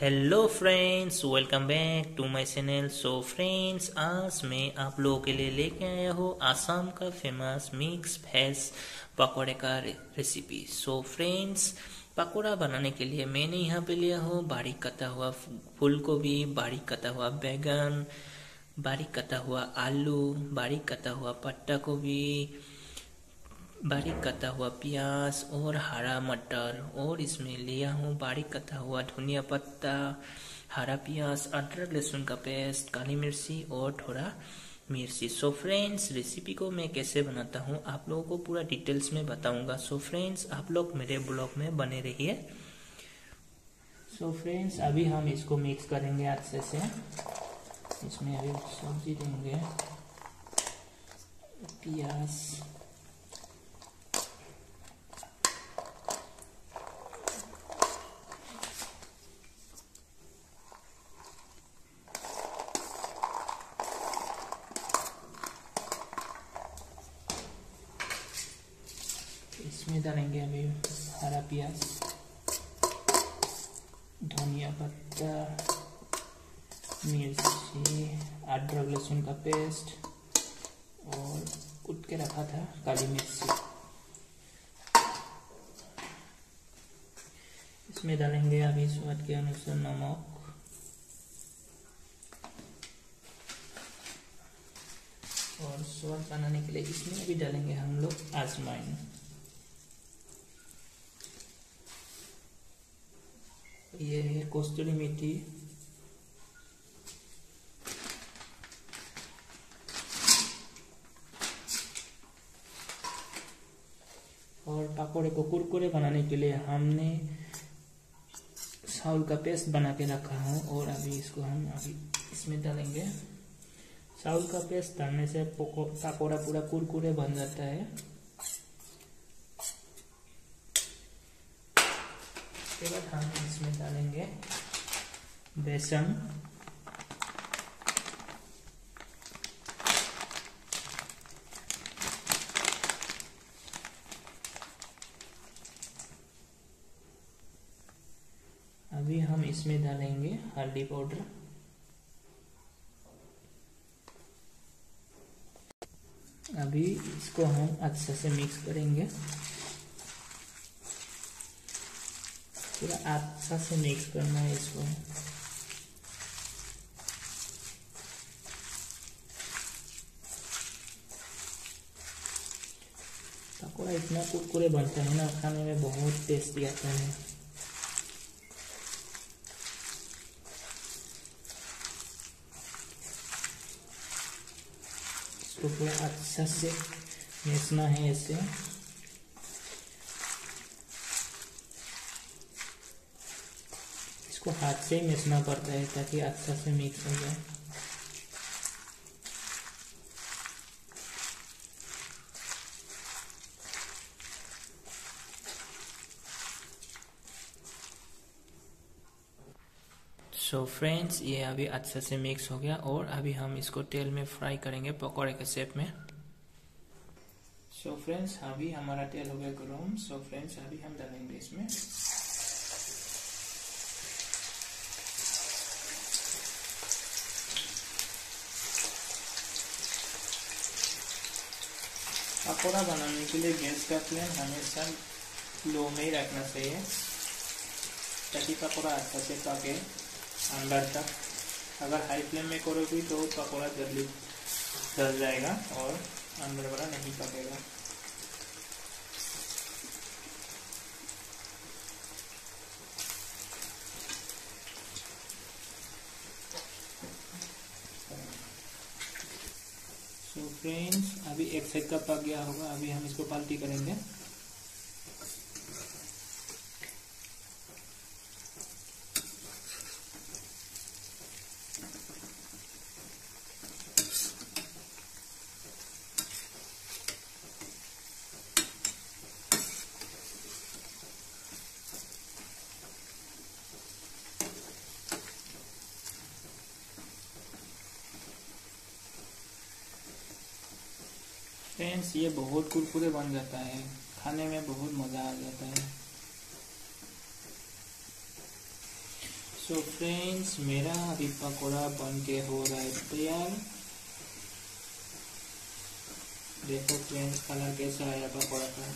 Hello friends welcome back to my channel so friends आज मैं आप लोगों के लिए लेके आया हूँ आसाम का फ़ेमस मिक्स वेज पकौड़े का रेसिपी सो फ्रेंड्स पकौड़ा बनाने के लिए मैंने यहाँ पे लिया हूँ बारीक कटा हुआ फूल गोभी बारीक कटा हुआ बैगन, बारीक कटा हुआ आलू, बारीक कटा हुआ पत्ता गोभी बारीक कटा हुआ प्याज और हरा मटर, और इसमें लिया हूँ बारीक कटा हुआ धनिया पत्ता, हरा प्याज, अदरक, लहसुन का पेस्ट, काली मिर्ची और थोड़ा मिर्ची। सो फ्रेंड्स रेसिपी को मैं कैसे बनाता हूँ, आप लोगों को पूरा डिटेल्स में बताऊँगा। सो फ्रेंड्स आप लोग मेरे ब्लॉग में बने रहिए। सो फ्रेंड्स अभी हम इसको मिक्स करेंगे अच्छे से। इसमें अभी सब्ज़ी देंगे। प्याज इसमें डालेंगे अभी हरा प्याज, धनिया पत्ता, मिर्ची अदरक लहसुन का पेस्ट और कुट के रखा था काली मिर्ची। इसमें डालेंगे अभी स्वाद के अनुसार नमक। और स्वाद बनाने के लिए इसमें भी डालेंगे हम लोग आजमाइन। ये है कस्तूरी मेथी। और पकौड़े को कुरकुरे बनाने के लिए हमने चावल का पेस्ट बना के रखा है और अभी इसको हम अभी इसमें डालेंगे। चावल का पेस्ट डालने से पकौड़ा पूरा कुरकुरे बन जाता है। उसके बाद हम इसमें डालेंगे बेसन। अभी हम इसमें डालेंगे हल्दी पाउडर। अभी इसको हम अच्छे से मिक्स करेंगे। पूरा अच्छा से मिक्स करना है इसको। पकौड़ा इतना कुरकुरे बनता है ना, खाने में बहुत टेस्टी आता है। इसको पूरा अच्छा से मिसना है ऐसे इसको हाथ से ही मिसना पड़ता है ताकि अच्छा से मिक्स हो जाए। सो so फ्रेंड्स ये अभी अच्छे से मिक्स हो गया और अभी हम इसको तेल में फ्राई करेंगे पकौड़े के शेप में। सो so फ्रेंड्स अभी हमारा तेल हो गया गरम। सो फ्रेंड्स अभी हम डालेंगे इसमें पकौड़ा बनाने के लिए गैस का फ्लेम हमेशा लो में ही रखना चाहिए, ताकि पकौड़ा अच्छा से पके अंदर तक। अगर हाई फ्लेम में करोगे तो पकौड़ा जल्दी जल जाएगा और अंदर वाला नहीं पकेगा तो फ्रेंड्स अभी एक साइड का पक गया होगा अभी हम इसको पाल्टी करेंगे। फ्रेंड्स ये बहुत कुरकुरे बन जाता है। खाने में बहुत मज़ा आ जाता है। सो so फ्रेंड्स मेरा अभी पकौड़ा बन के हो रहा है तैयार। देखो फ्रेंड्स कलर कैसा आया पकौड़ा का।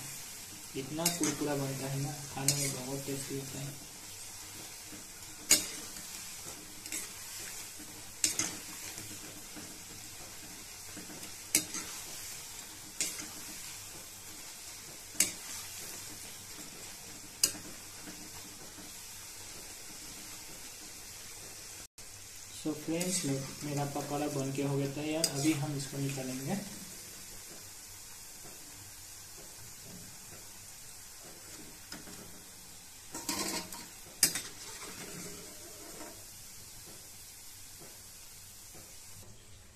इतना कुरकुरा बनता है ना, खाने में बहुत टेस्टी होता है। सो फ्रेंड्स मेरा पकौड़ा बन के हो गया तैयार अभी हम इसको निकालेंगे।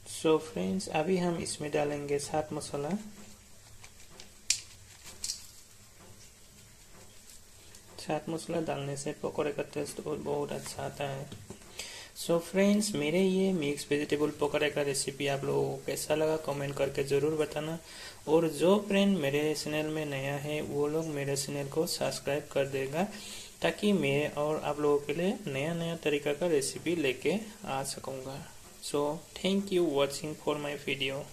सो so फ्रेंड्स अभी हम इसमें डालेंगे सात मसाला। सात मसाला डालने से पकौड़े का टेस्ट और बहुत अच्छा आता है। सो so फ्रेंड्स मेरे ये मिक्स वेजिटेबल पकौड़े का रेसिपी आप लोगों को कैसा लगा कमेंट करके ज़रूर बताना। और जो फ्रेंड मेरे चैनल में नया है, वो लोग मेरे चैनल को सब्सक्राइब कर देगा, ताकि मैं और आप लोगों के लिए नया नया तरीका का रेसिपी लेके आ सकूँगा। So thank you watching for my video